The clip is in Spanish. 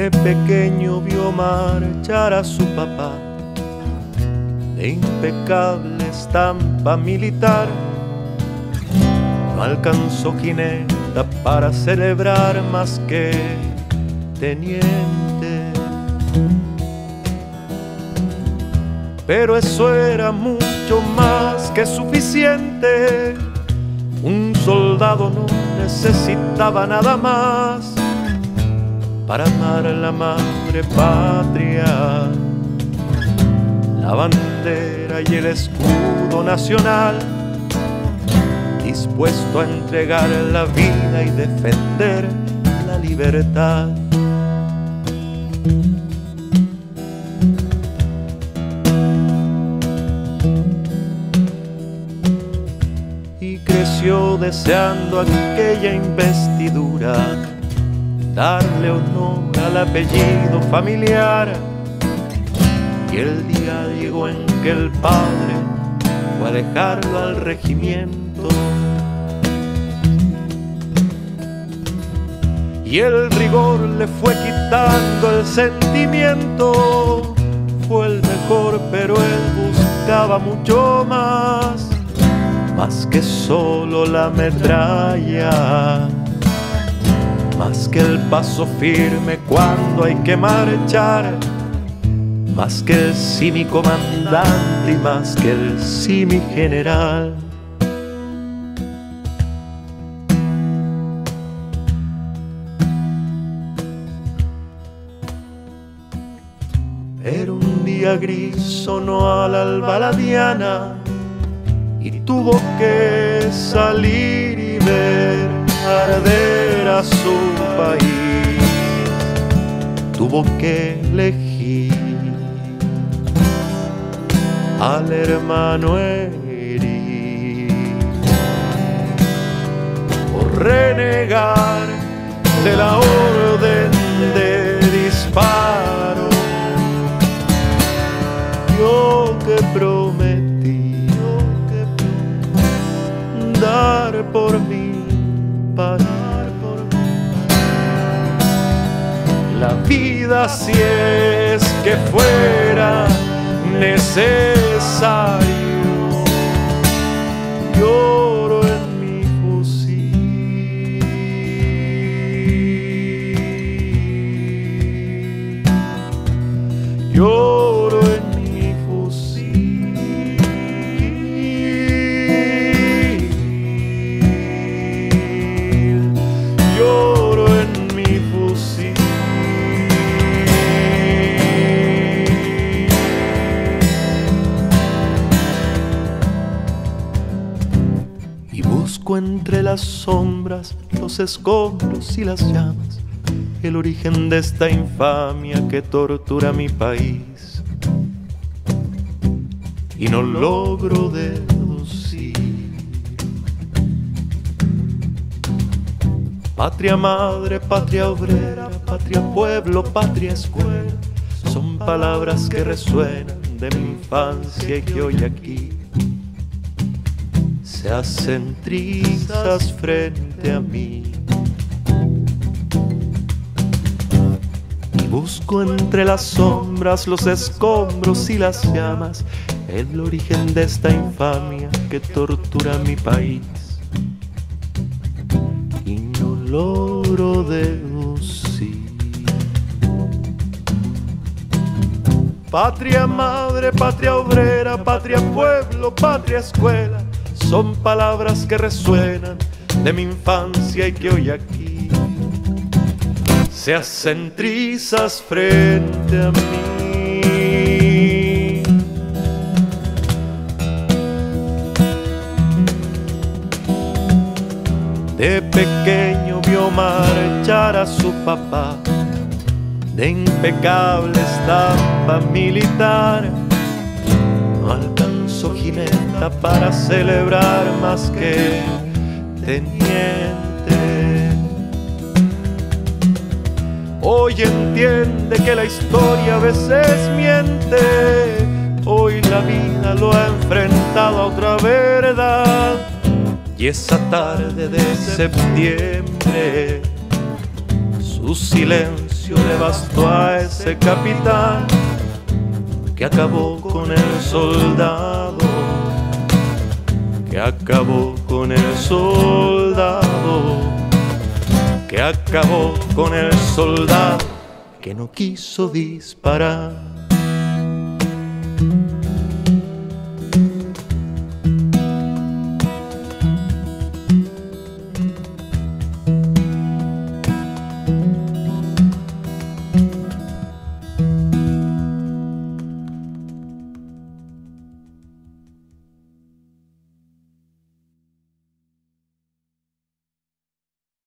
pequeño vio marchar a su papá de impecable estampa militar. No alcanzó jineta para celebrar más que teniente. Pero eso era mucho más que suficiente. Un soldado no necesitaba nada más para amar a la madre patria. La bandera y el escudo nacional, dispuesto a entregar la vida y defender la libertad. Y creció deseando aquella investidura darle honor al apellido familiar. Y el día llegó en que el padre fue a dejarlo al regimiento. Y el rigor le fue quitando el sentimiento. Fue el mejor, pero él buscaba mucho más, más que solo la metralla más que el paso firme cuando hay que marchar, más que el sí mi comandante y más que el sí mi general. Era un día gris, sonó al alba la diana y tuvo que salir y ver arder a su país, tuvo que elegir al hermano herir por renegar de la orden de disparo. Yo que prometí, yo que prometí dar por mí la vida si es que fuera necesario. Entre las sombras, los escombros y las llamas, el origen de esta infamia que tortura mi país. Y no logro deducir. Patria madre, patria obrera, patria pueblo, patria escuela, son palabras que resuenan de mi infancia y que hoy aquí se hacen trizas frente a mí. Y busco entre las sombras, los escombros y las llamas el origen de esta infamia que tortura mi país y no logro deducir. Patria madre, patria obrera, patria pueblo, patria escuela, son palabras que resuenan de mi infancia y que hoy aquí se hacen trizas frente a mí. De pequeño vio marchar a su papá de impecable estampa militar. No alcanzó jineta para celebrar más que teniente. Hoy entiende que la historia a veces miente. Hoy la vida lo ha enfrentado a otra verdad. Y esa tarde de septiembre, su silencio le bastó a ese capitán que acabó con el soldado, que acabó con el soldado, que acabó con el soldado que no quiso disparar.